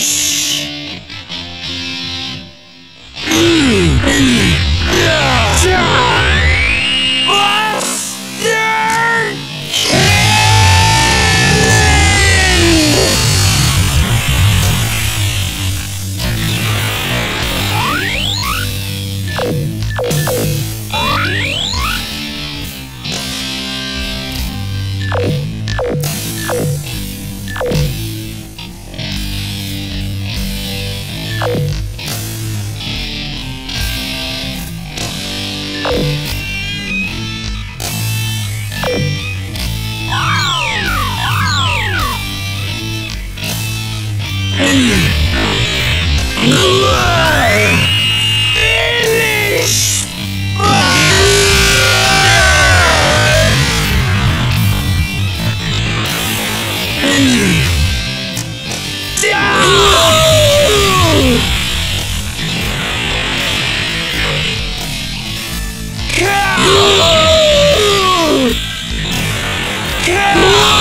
Shh. Yeah!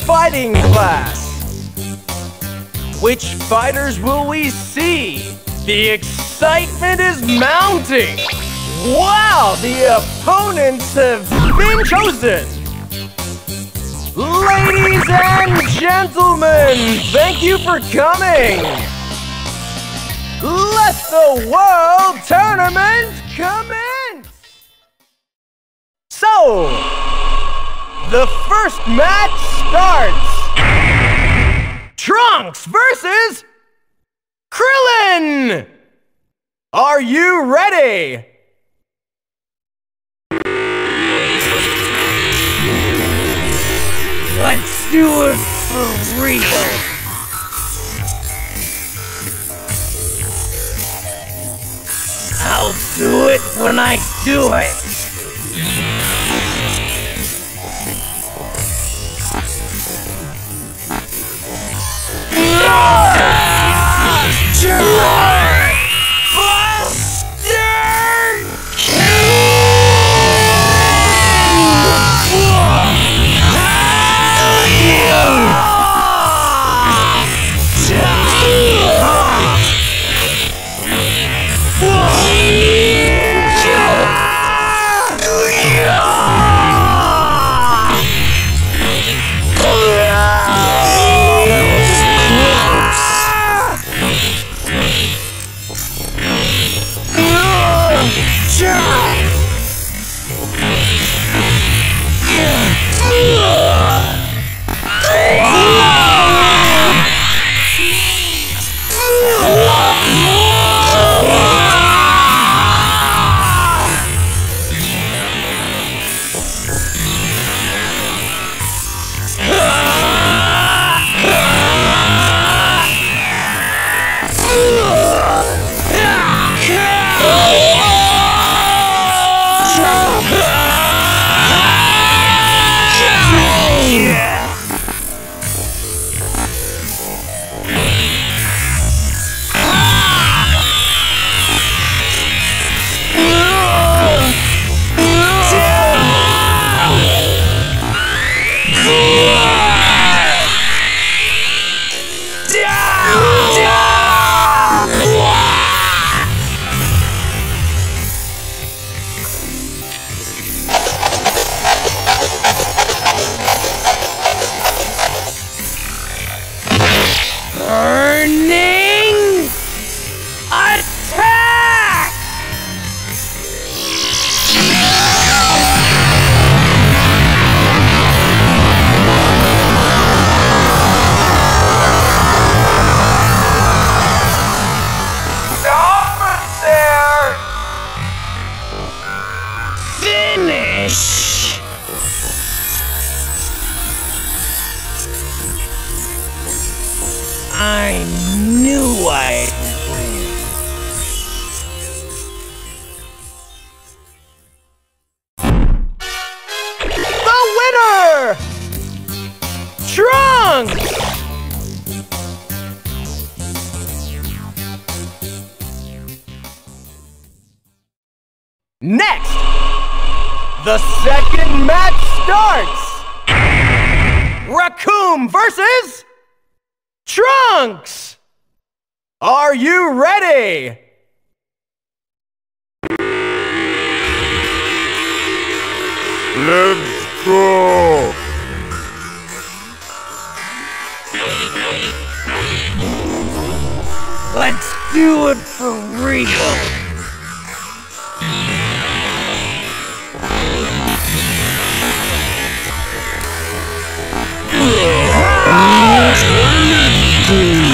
Fighting class. Which fighters will we see? The excitement is mounting. Wow, the opponents have been chosen. Ladies and gentlemen, thank you for coming. Let the World Tournament commence! So, the first match starts. Trunks versus Krillin! Are you ready? Let's do it for real. I'll do it when I do it. Burning Next, the second match starts! Recoome versus Trunks! Are you ready? Let's go! Let's do it for real. Go!